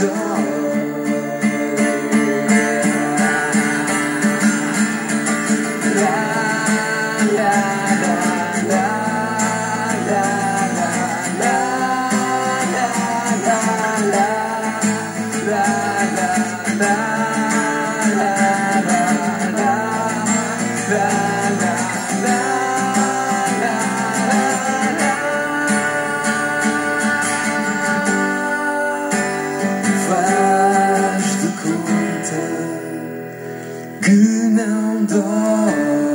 la la now, darling.